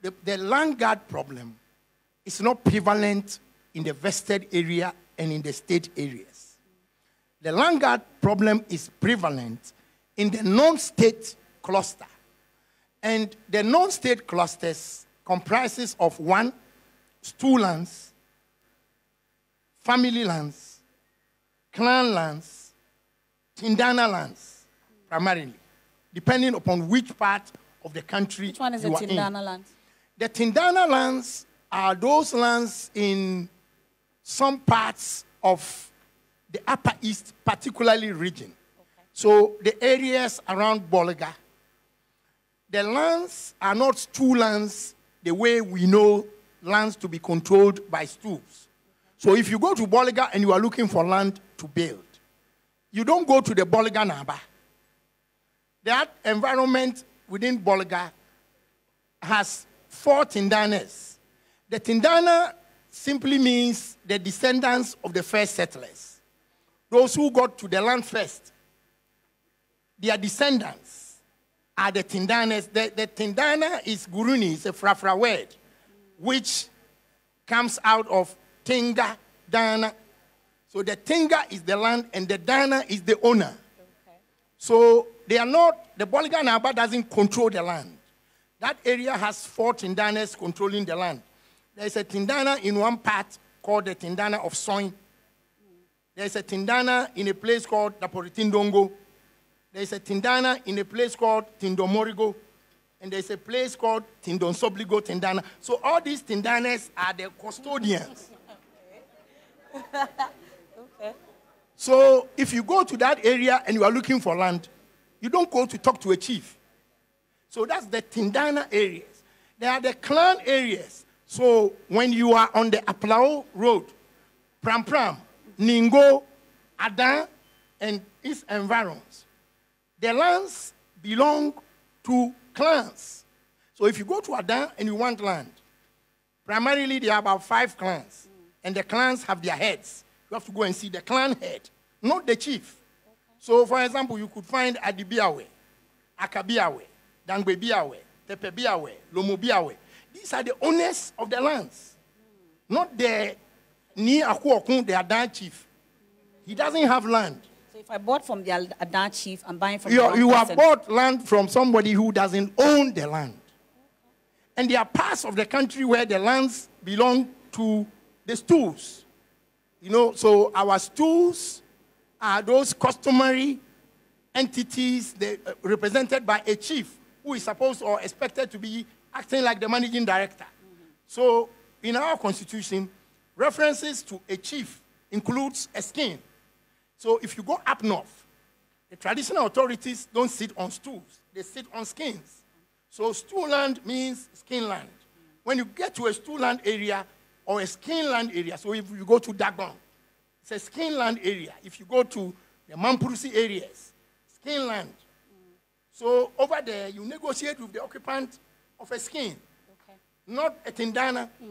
the, the land guard problem is not prevalent in the vested area and in the state areas. The land guard problem is prevalent in the non-state cluster. And the non-state clusters comprises of one, stool lands, family lands, clan lands, Tindana lands, primarily, depending upon which part of the country Which one is the you in. Tindana land? The Tindana lands are those lands in some parts of the Upper East, particularly region. So the areas around Bolga, the lands are not stool lands the way we know lands to be controlled by stools. So if you go to Bolga and you are looking for land to build, you don't go to the Bolga Naba. That environment within Bolga has four Tindanas. The Tindana simply means the descendants of the first settlers. Those who got to the land first. Their descendants are the Tindanas. The, the Tindana is Guruni, it's a Frafra word, which comes out of Tinga, Dana. So the Tinga is the land and the Dana is the owner. So they are not, the Bolga Naba doesn't control the land. That area has four Tindanas controlling the land. There's a Tindana in one part called the Tindana of Soin. There's a Tindana in a place called Daporitindongo. There's a Tindana in a place called Tindomorigo. And there's a place called Tindonsobligo Tindana. So all these Tindanas are the custodians. okay. So if you go to that area and you are looking for land, you don't go to talk to a chief. So that's the Tindana areas. There are the clan areas. So when you are on the Aflao Road, Pram Pram, Ningo, Adan, and its environs, the lands belong to clans. So if you go to Adan and you want land, primarily there are about five clans, and the clans have their heads. You have to go and see the clan head, not the chief. So, for example, you could find Adibiawe, Akabiawe, Dangbebiawe, Tepebiawe, Lomobiawe. These are the owners of the lands, not the Ni Akuokun, the Adan chief. He doesn't have land. So if I bought from the Adan chief, I'm buying from You, the you have bought land from somebody who doesn't own the land. And there are parts of the country where the lands belong to the stools. You know, so our stools are those customary entities uh, represented by a chief who is supposed or expected to be acting like the managing director. So in our constitution, references to a chief includes a skin. So if you go up north, the traditional authorities don't sit on stools, they sit on skins. So stool land means skin land. When you get to a stool land area or a skin land area, so if you go to Dagbon, it's a skin land area. If you go to the Mamprusi areas, skin land. So over there, you negotiate with the occupant of a skin, Okay. not a Tindana. Mm.